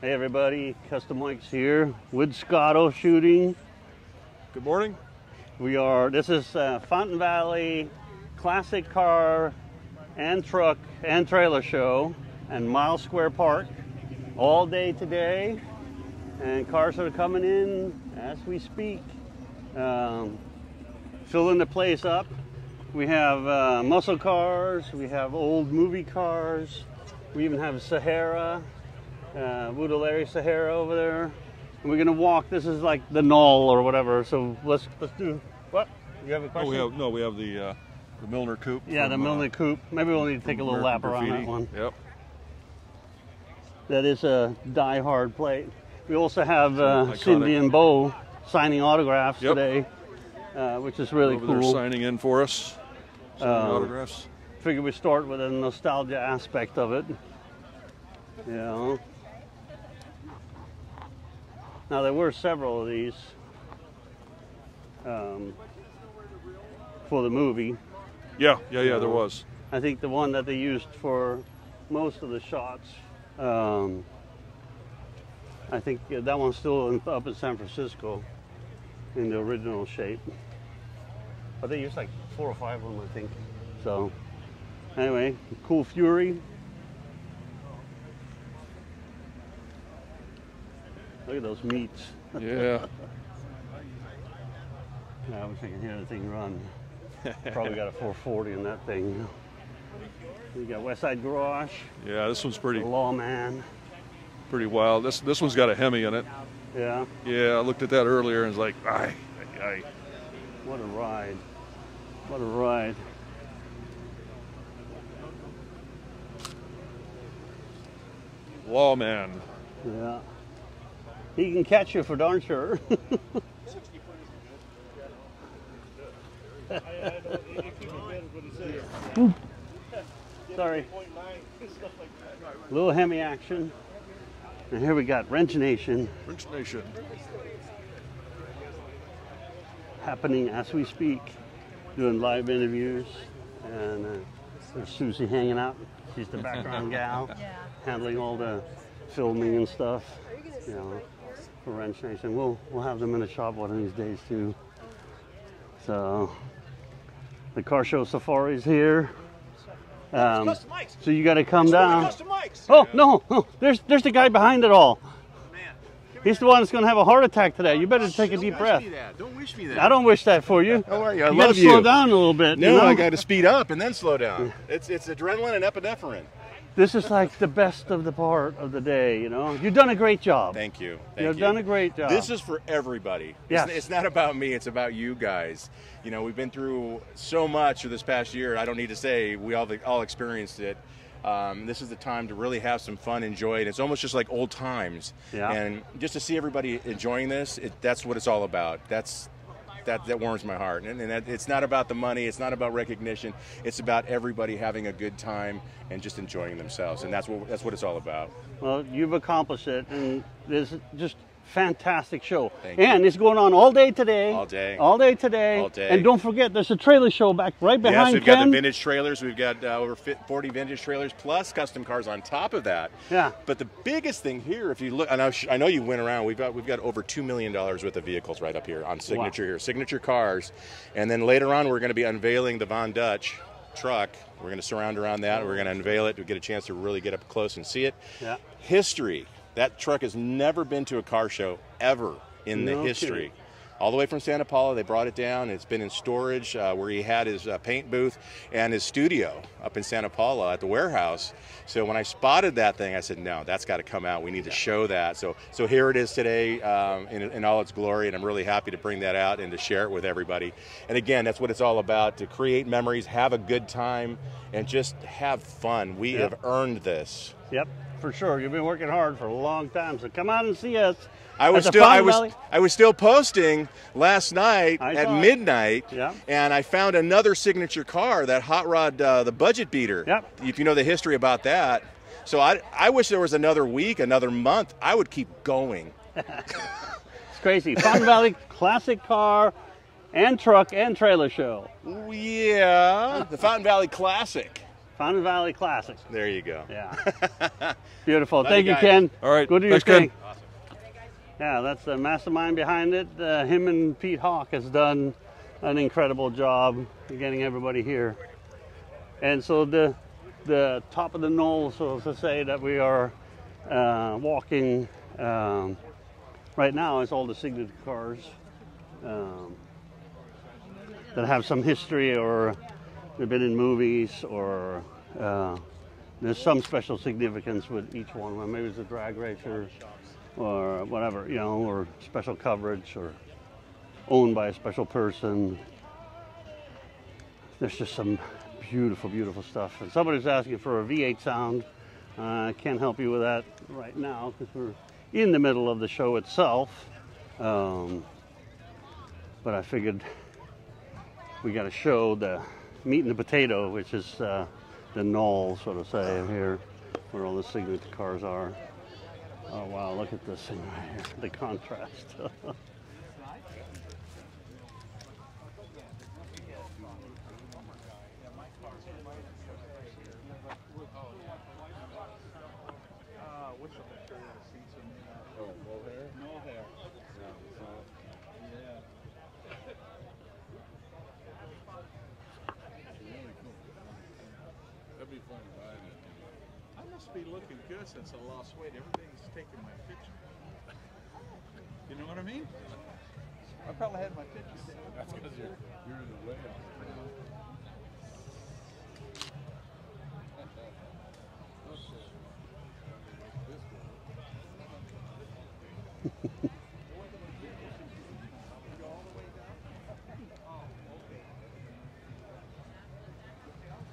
Hey everybody, Customikes here with Scotto shooting. Good morning. We are, this is uh, Fountain Valley Classic Car and Truck and Trailer Show and Mile Square Park all day today. And cars are coming in as we speak, um, filling the place up. We have uh, muscle cars, we have old movie cars, we even have Sahara, uh, Larry Sahara over there. And we're gonna walk. This is like the knoll or whatever. So let's let's do what? You have a question? Oh, we have no. We have the uh, the Milner Coupe. Yeah, from, the Milner uh, Coupe. Maybe we'll need to take a little lap around that one. Yep. That is a die-hard plate. We also have uh, Cindy and Bo signing autographs Yep. today, uh, which is really Over cool. signing in for us. Signing Um, autographs. Figure we start with a nostalgia aspect of it. Yeah. Now there were several of these um, for the movie. Yeah, yeah, yeah. There uh, was. I think the one that they used for most of the shots. Um, I think that one's still in, up in San Francisco in the original shape. But they used like four or five of them, I think. So, anyway, cool Fury. Look at those meats. Yeah. I wish I could hear the thing run. Probably got a 440 in that thing. We got West Side Garage, Yeah. This one's pretty Lawman. pretty wild. This this one's got a Hemi in it. Yeah, Yeah. I looked at that earlier and was like, aye, aye, aye. what a ride. What a ride. Lawman. Yeah. He can catch you for darn sure. Oop. Sorry. Little Hemi action. And here we got Wrench Nation French Nation. happening as we speak, doing live interviews. And uh, there's Susie hanging out. She's the background gal, Yeah. handling all the filming and stuff. You know, for Wrench Nation. We'll we'll have them in the shop one of these days too. So the car show safari's here. Um, so you got to come It's for the down. Oh no, no! There's there's the guy behind it all. He's the one that's going to have a heart attack today. You better take a deep breath. Don't wish me that. I don't wish that for you. How are you? I you love gotta slow down a little bit. No, you know? I got to speed up and then slow down. It's it's adrenaline and epinephrine. This is like the best of the part of the day. You know, you've done a great job. Thank you. Thank You've you. done a great job. This is for everybody. Yes. It's, it's not about me. It's about you guys. You know, we've been through so much this past year. I don't need to say we all all experienced it. Um, this is the time to really have some fun, enjoy it. It's almost just like old times. Yeah. And just to see everybody enjoying this, it, that's what it's all about. That's that that warms my heart. And, and that, it's not about the money. It's not about recognition. It's about everybody having a good time and just enjoying themselves. And that's what that's what it's all about. well, you've accomplished it, and this is just fantastic show. Thank you. and it's going on all day today. All day. All day today. All day. And don't forget, there's a trailer show back right behind yes, we've Ken. got the vintage trailers. We've got uh, over 40 vintage trailers plus custom cars on top of that. Yeah. But the biggest thing here, if you look, and I, I know you went around. We've got we've got over two million dollars worth of vehicles right up here on signature here, signature cars, and then later on we're going to be unveiling the Von Dutch truck. We're going to surround around that. We're going to unveil it to get a chance to really get up close and see it. Yeah. History. That truck has never been to a car show ever in the history kidding. all the way from Santa Paula. They brought it down. It's been in storage uh, where he had his uh, paint booth and his studio up in Santa Paula at the warehouse. So when I spotted that thing, I said, "No, that's got to come out. We need to show that." So so here it is today um, in, in all its glory, and I'm really happy to bring that out and to share it with everybody. And again, that's what it's all about: to create memories, have a good time, and just have fun. We Yep. have earned this. Yep, for sure. You've been working hard for a long time, so come out and see us. I was still I was Valley. I was still posting last night I at midnight, Yeah. and I found another signature car, that hot rod, uh, the budget beater. Yep. If you know the history about that, so I I wish there was another week, another month. I would keep going. It's crazy. Fountain Valley Classic Car and Truck and Trailer Show. Yeah, the Fountain Valley Classic. Fountain Valley Classics. There you go. Yeah. Beautiful. Love Thank you you, guys. Ken. All right. Go do your Thanks, Ken. thing. Yeah, that's the mastermind behind it. Uh, him and Pete Haak has done an incredible job getting everybody here. And so the the top of the knoll, so to say, that we are uh, walking um, right now is all the signature cars um, that have some history or they've been in movies or uh, there's some special significance with each one. Well, Maybe it's a drag racer or whatever, you know, or special coverage or owned by a special person. There's just some beautiful, beautiful stuff. And somebody's asking for a V8 sound. Uh, I can't help you with that right now because we're in the middle of the show itself. Um, but I figured we got to show the meat and the potato, which is uh, the knoll, so to say, here, where all the signature cars are. Oh wow, look at this thing right here, the contrast. be fun to buy that. I must be looking good since I lost weight. Everything's taking my picture. You know what I mean? I probably had my picture taken. That's because you're, you're in the way.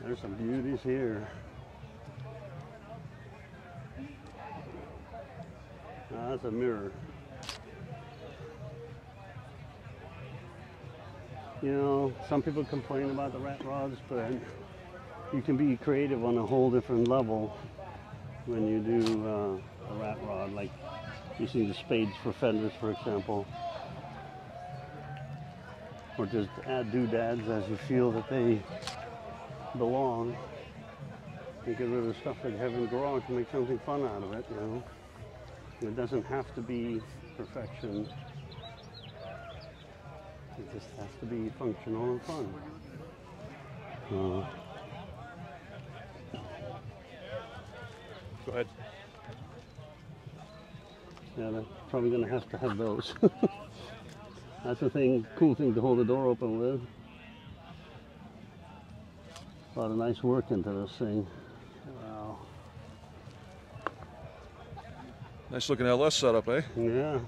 There's here. Ah, that's a mirror. You know, some people complain about the rat rods, but you can be creative on a whole different level when you do uh, a rat rod, like using the spades for fenders, for example. Or just add doodads as you feel that they belong and get rid of the stuff that you have in the garage and make something fun out of it, you know. It doesn't have to be perfection. It just has to be functional and fun. Uh, Go ahead. yeah, they're probably gonna have to have those. That's the thing, cool thing to hold the door open with. A lot of nice work into this thing. Wow. Nice looking LS setup, eh? Yeah.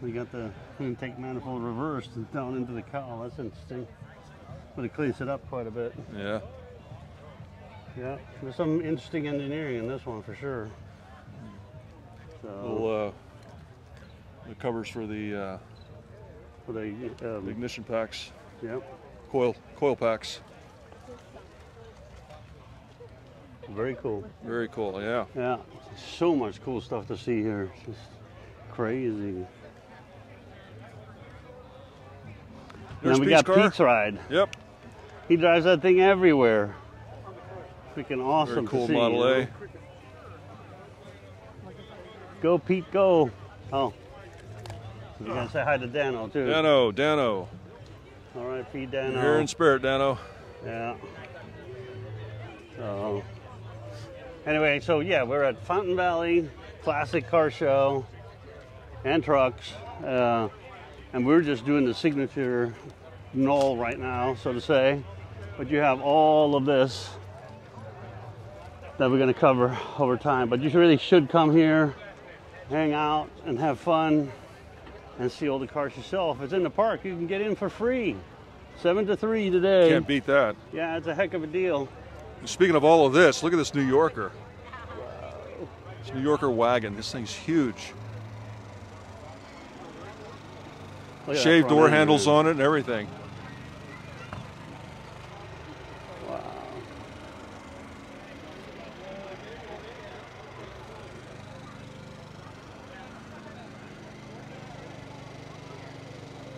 We got the intake manifold reversed and down into the cowl. That's interesting. But it cleans it up quite a bit. Yeah. Yeah. There's some interesting engineering in this one for sure. Little, So, uh, the covers for the, uh, for the, the um, ignition packs, yep. coil coil packs. Very cool. Very cool. Yeah. Yeah. So much cool stuff to see here. It's just crazy. There's then we got car. Pete's ride. Yep. He drives that thing everywhere. Freaking awesome Very cool to see. Model you A. know? Go Pete, go! Oh, you gotta say hi to Dano too. Dano, Dano. All right, Pete Dano. You're here in spirit, Dano. Yeah. So, anyway, so yeah, we're at Fountain Valley Classic Car Show and trucks, uh, and we're just doing the signature knoll right now, so to say. But you have all of this that we're going to cover over time. But you really should come here, hang out, and have fun, and see all the cars yourself. It's in the park. You can get in for free. Seven to three today. Can't beat that. Yeah, it's a heck of a deal. Speaking of all of this, look at this New Yorker. This New Yorker wagon. This thing's huge. Shaved door handles on it and everything. Wow.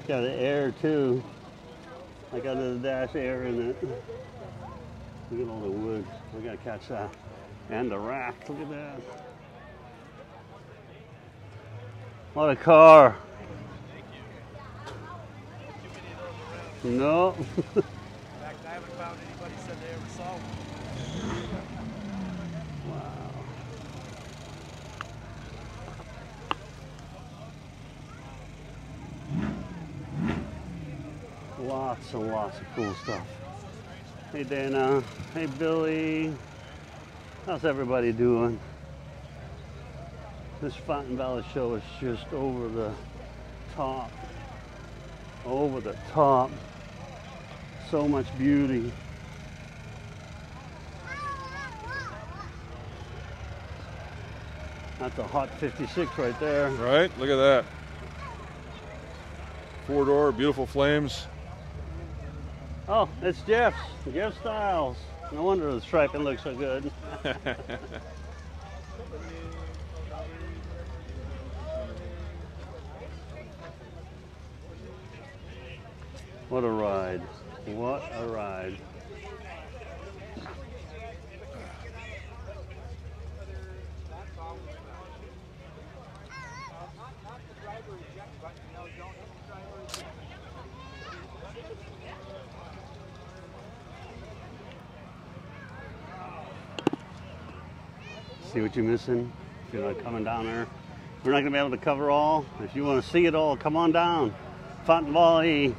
Got the air too. I got the dash air in it. Look at all the wood. We gotta catch that. And the rack. Look at that. What a car. No. In fact, I haven't found anybody said they ever saw one. Lots and lots of cool stuff. Hey Dana. Uh, hey Billy. How's everybody doing? This Fountain Valley show is just over the top. Over the top. So much beauty. That's a hot 56 right there. Right? Look at that. Four door, beautiful flames. Oh, it's Jeff's. Jeff Styles. No wonder the striping looks so good. what a ride. What a ride. See what you're missing? If you're not coming down there. We're not going to be able to cover all. If you want to see it all, come on down. Fountain Valley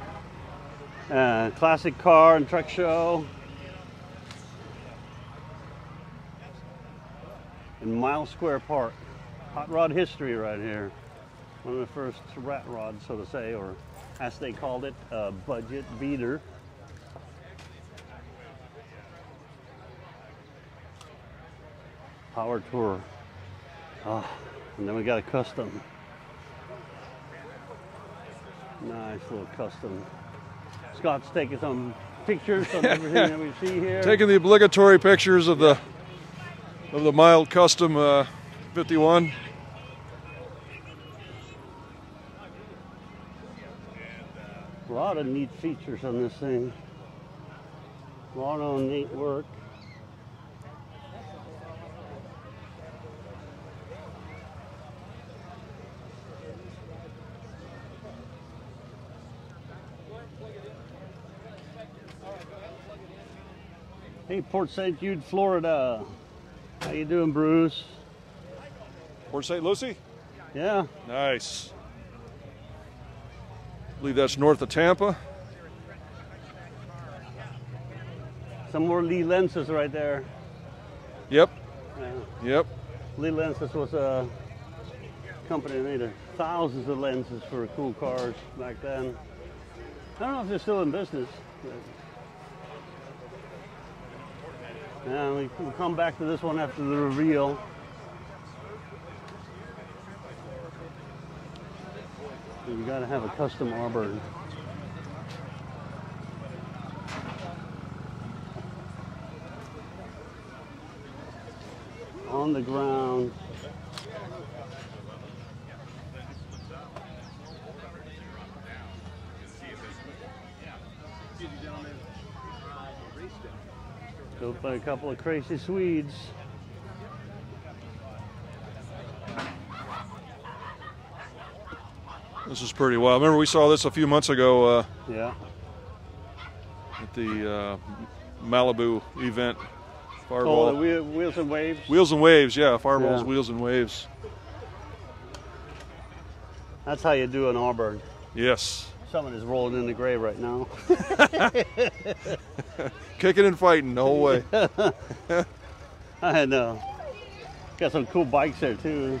uh, Classic Car and Truck Show. In Mile Square Park. Hot rod history right here. One of the first rat rods, so to say, or as they called it, a budget beater. Power Tour. Ah, and then we got a custom. Nice little custom. Scott's taking some pictures of everything that we see here. Taking the obligatory pictures of the of the mild custom uh, 51. A lot of neat features on this thing. A lot of neat work. Hey, Port St. Jude, Florida. How you doing, Bruce? Port St. Lucie? Yeah. Nice. believe that's north of Tampa. Some more Lee lenses right there. Yep, Yeah. yep. Lee Lenses was a company that made thousands of lenses for cool cars back then. I don't know if they're still in business. But yeah, we, we'll come back to this one after the reveal. You got to have a custom arbor. On the ground. Built by a couple of crazy Swedes. This is pretty wild. Remember, we saw this a few months ago uh, Yeah. at the uh, Malibu event. Oh, Fireball. the wheel, wheels and waves. Wheels and Waves, yeah. Fireball's Yeah. Wheels and Waves. That's how you do an Auburn. Yes. Someone is rolling in the grave right now. Kicking and fighting the whole way. I know. Got some cool bikes there too.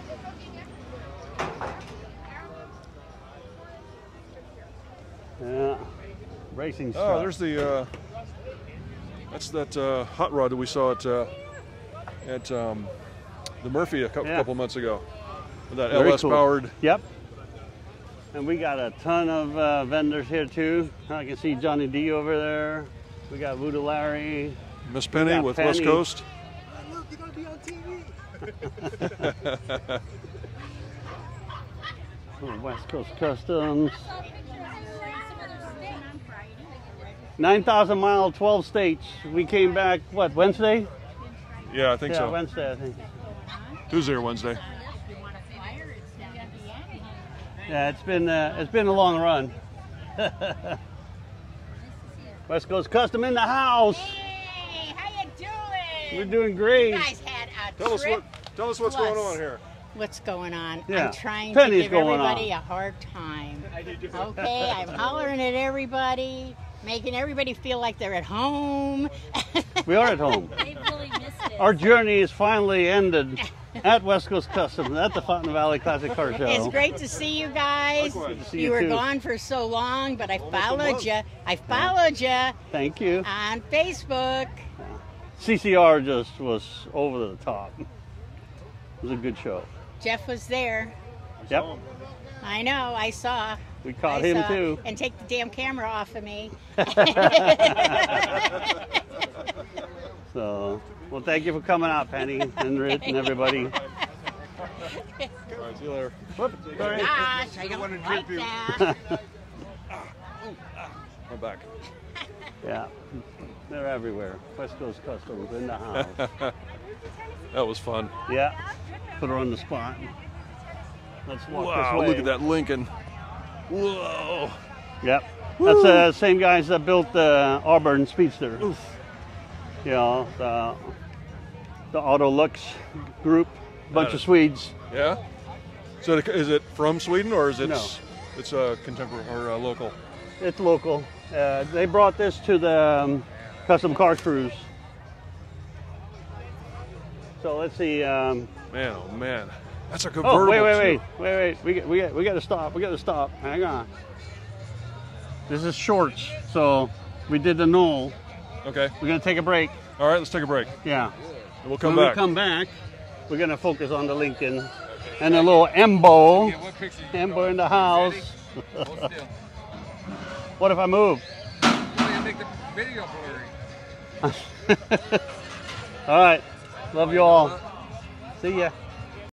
Yeah. Racing stuff. Oh, there's the. Uh, that's that uh, hot rod that we saw at uh, at um, the Murphy a cou- Yeah. couple months ago. That Very LS cool. powered. Yep. And we got a ton of uh, vendors here too. I can see Johnny D over there. We got Voodoo Larry. Miss Penny with West Penny. Coast. Look, you're gonna be on TV. West Coast Customs. 9,000 mile, 12 states. We came back, what, Wednesday? Yeah, I think yeah, so. Wednesday, I think. Tuesday or Wednesday. Yeah, it's been uh, it's been a long run. West Coast Custom in the house. Hey, how you doing? We're doing great. You guys had a Tell us what. Tell us what's plus. going on here. What's going on? Yeah. I'm trying Penny's to give everybody on. a hard time. Okay, I'm hollering at everybody, making everybody feel like they're at home. We are at home. They really missed it. Our journey is finally ended at West Coast Custom at the Fountain Valley Classic Car Show. It's great to see you guys. Likewise. see you you were too. gone for so long, but I a followed you. I followed you Thank you. on Facebook. CCR just was over the top. It was a good show. Jeff was there. Yep, I know. I saw. We caught I him saw. too. And take the damn camera off of me. So, well, thank you for coming out, Penny and Rit and everybody. All right, see you later. Whoop, sorry. Gosh, I don't like that. I'm back. Yeah, they're everywhere. West Coast Customs in the house. That was fun. Yeah, put her on the spot. Let's walk Wow, this way. look at that Lincoln. Whoa. Yep, that's the same guys that built the Auburn Speedster. Oof. You know, the, the Auto Lux group, bunch of. Swedes. Yeah. So is it from Sweden or is it? No. It's a uh, contemporary or uh, local. It's local. Uh, they brought this to the um, custom car cruise. So let's see. Um, Man, oh man, that's a convertible. oh, wait, wait, wait, wait, wait. We get, we get, we got to stop. We got to stop. Hang on. This is shorts. So we did the knoll. Okay. We're gonna take a break. All right, let's take a break. Yeah. And we'll come when back. we come back, we're gonna focus on the Lincoln and a little Embo. Embo in the house. what if I move? All right. Love you all. See ya.